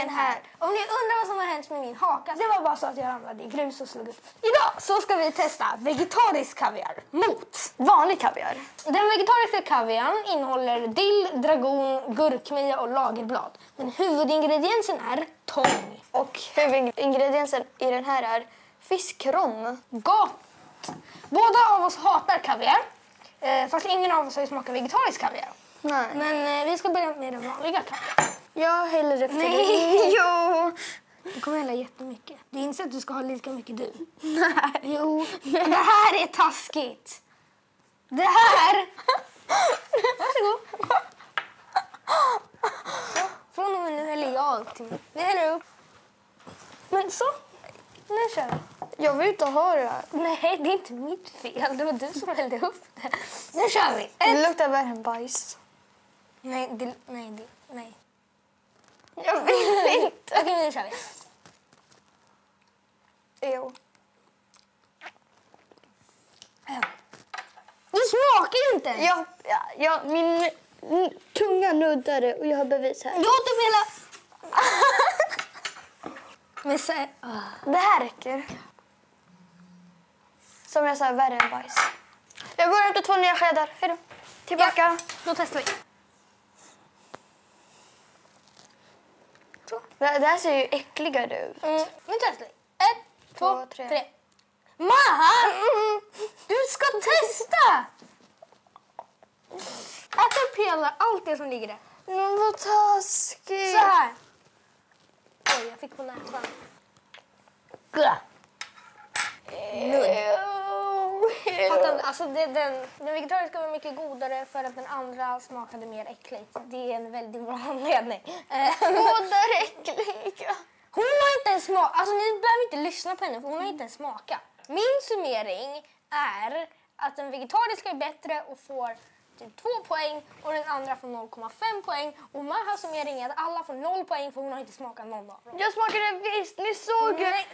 dagen här. Om ni undrar vad som har hänt med min haka, det var bara så att jag ramlade i grus och slog upp. Idag så ska vi testa vegetarisk kaviar mot Vanlig kaviar. den vegetariska kaviarn innehåller dill, dragon, gurkmeja och lagerblad. Men huvudingrediensen är tång. Och huvudingrediensen i den här är fiskrom. Gott! Båda av oss hatar kaviar. Eh, fast ingen av oss har ju smakat vegetarisk kaviar. Nej. Men eh, vi ska börja med den vanliga kaviar. Jag häller efter Nej. dig. Jo. Du kommer hälla jättemycket. Det är inte så att du ska ha lika mycket du. Nej. Jo. Det här är taskigt. Det här... Varsågod. Så, från och med nu häller jag allting. Vi häller upp. Men så. Nu kör vi. Jag vill inte ha det här. Nej, det är inte mitt fel. Det var du som hällde upp det. Nu kör vi. Det Ett. luktar värre än bajs. Nej, det, nej, det, nej. Jag vill inte. Okej, nu kör vi. Jo. Du smakar ju inte. Ja, ja, ja, min tunga nuddade och jag har bevis här. Jag åt upp hela... Men ah. Det här räcker. Som jag sa, värre än bajs. Jag går och hämtar två nya skedar. Hej då. Tillbaka. Då testar vi. Det, här ser ju äckligare ut. Mm, testar vi. Ett, två, Två, tre. tre. Maha! Du ska testa! Ät upp hela, allt det som ligger där. Men vad taskigt. Så här. Oj, jag fick på näsan. Gah. Fattar inte, alltså det, den, den vegetariska var mycket godare för att den andra smakade mer äckligt. Det är en väldigt bra anledning. Båda är äckliga. Hon har inte ens smakat. Alltså ni behöver inte lyssna på henne för hon har inte ens smakat. Min summering är att den vegetariska är bättre och får typ 2 poäng och den andra får 0,5 poäng. Och Mahas summering är att alla får 0 poäng för hon har inte smakat någon av dem. Jag smakade visst. Ni såg. Nej,